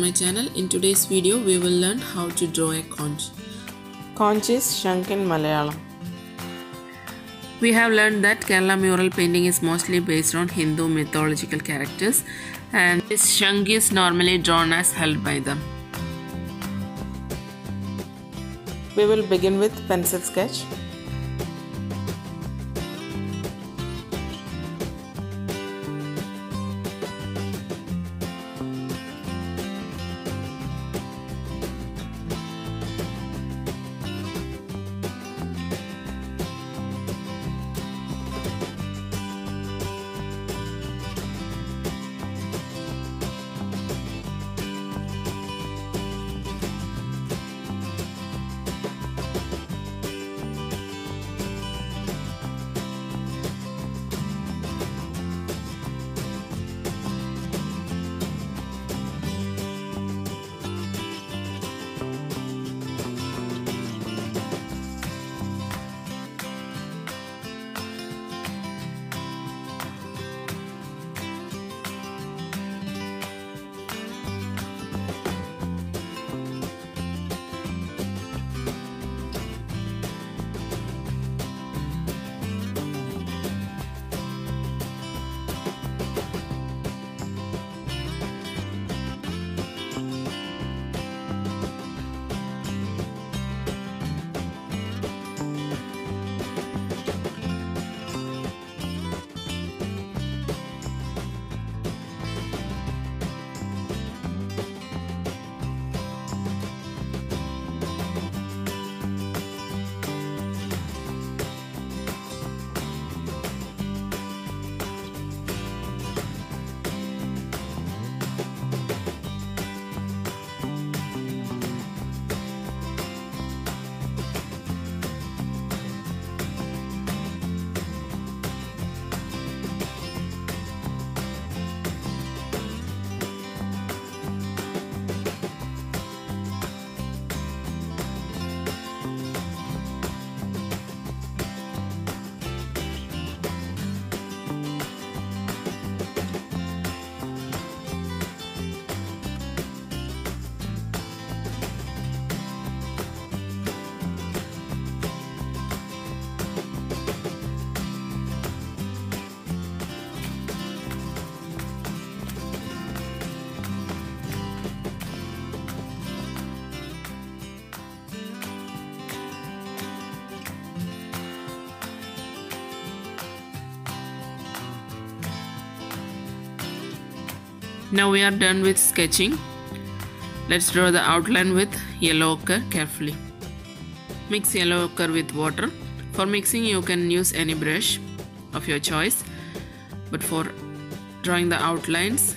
my channel. In today's video, we will learn how to draw a conch. Conch is Shank in Malayalam. We have learned that Kerala mural painting is mostly based on Hindu mythological characters and this shank is normally drawn as held by them. We will begin with pencil sketch. Now we are done with sketching. Let's draw the outline with yellow ochre carefully. Mix yellow ochre with water. For mixing you can use any brush of your choice but for drawing the outlines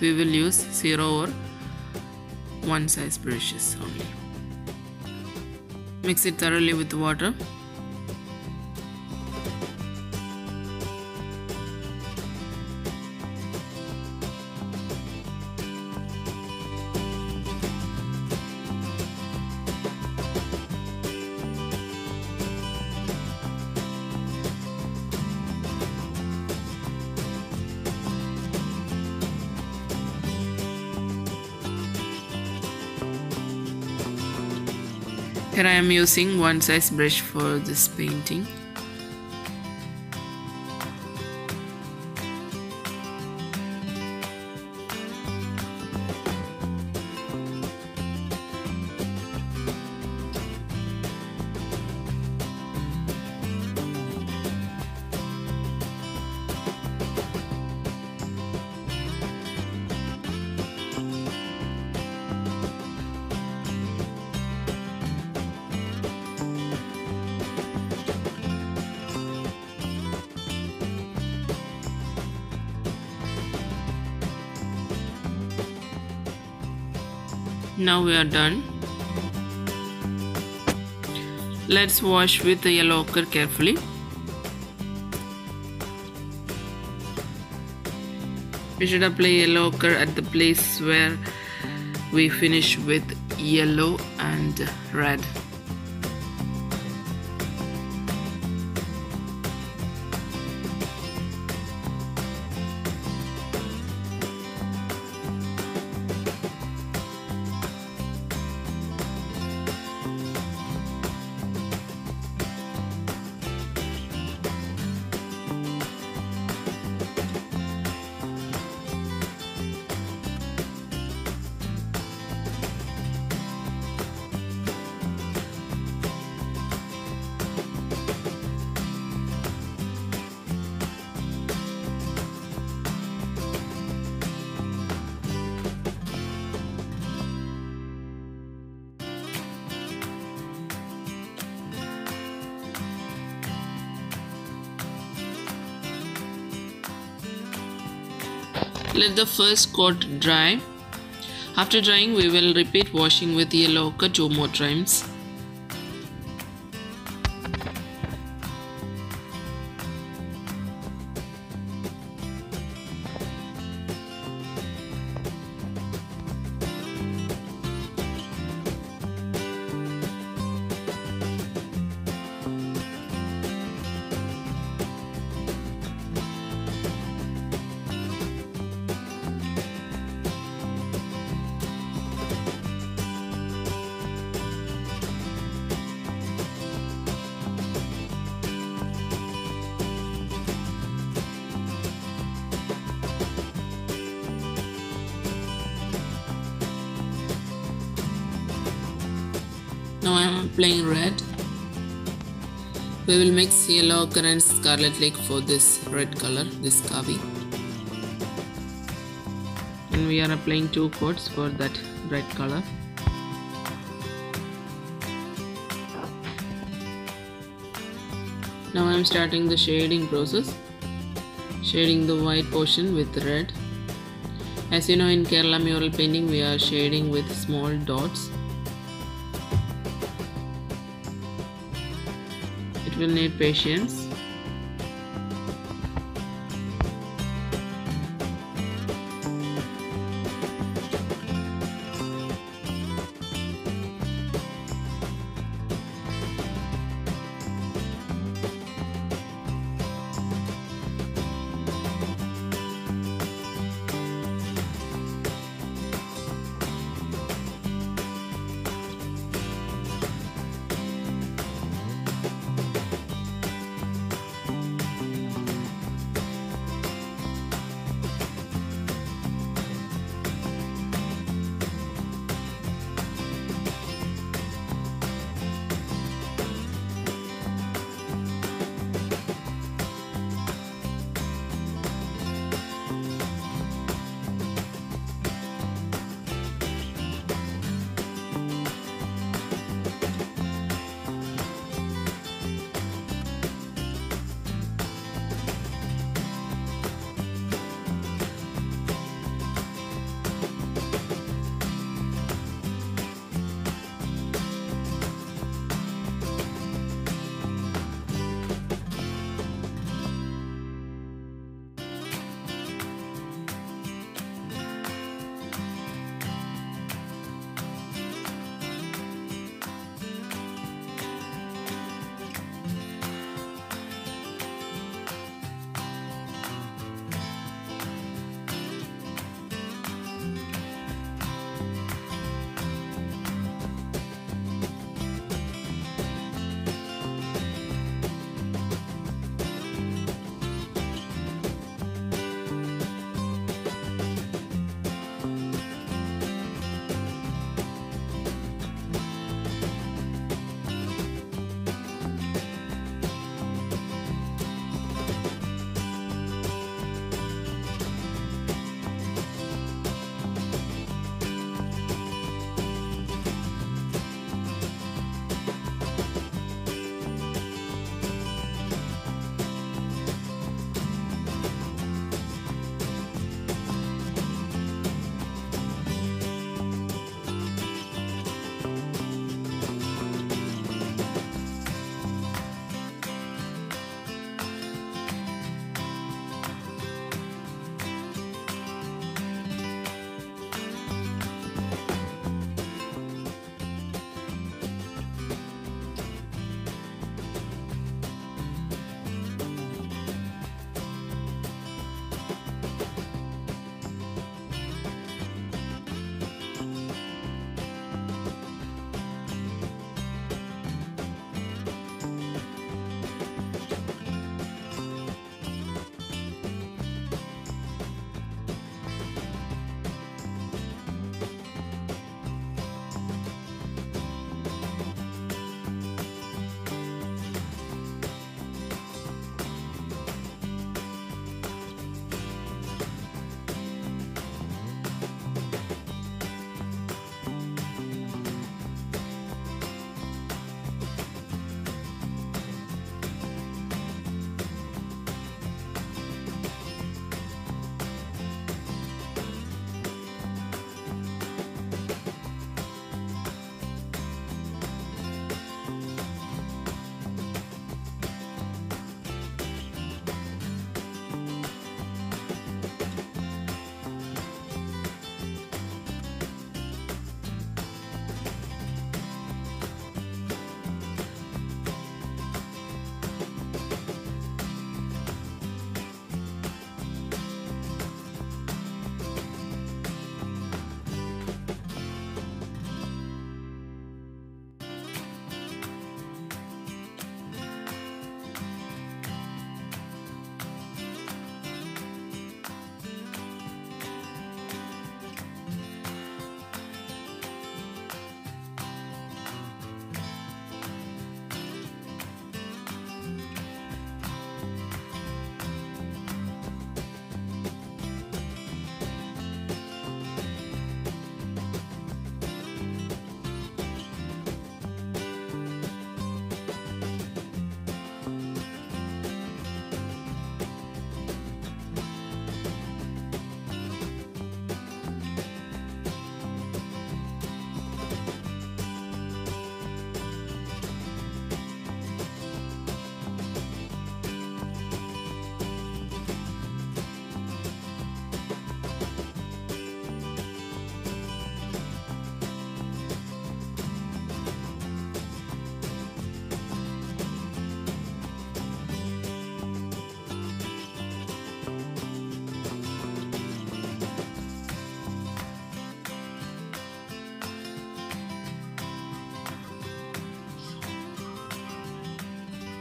we will use 0 or 1 size brushes only. Mix it thoroughly with water. Here I am using one size brush for this painting. Now we are done. Let's wash with the yellow ochre carefully. We should apply yellow ochre at the place where we finish with yellow and red. Let the first coat dry. After drying, we will repeat washing with yellow ochre two more times. Applying red. We will mix yellow ochre and scarlet lake for this red color, this kavi. And we are applying two coats for that red color. Now I am starting the shading process. Shading the white portion with red. As you know in Kerala mural painting we are shading with small dots will need patience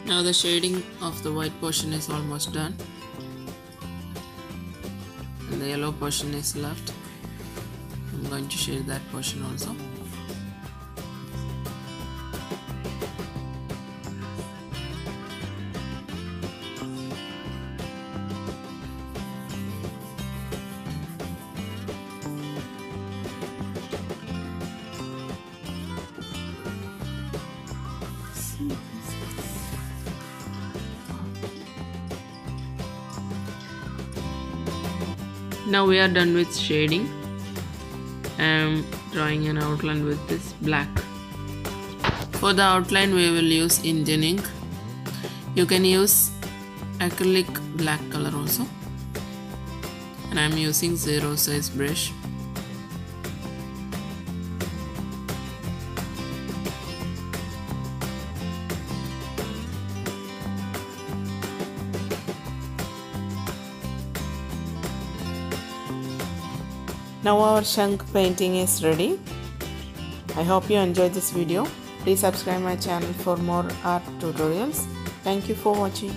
Now the shading of the white portion is almost done. And the yellow portion is left. I'm going to shade that portion also. Now we are done with shading. I am drawing an outline with this black. For the outline we will use Indian ink. You can use acrylic black color also. And I am using zero size brush. Now our Shank painting is ready. I hope you enjoyed this video. Please subscribe my channel for more art tutorials. Thank you for watching.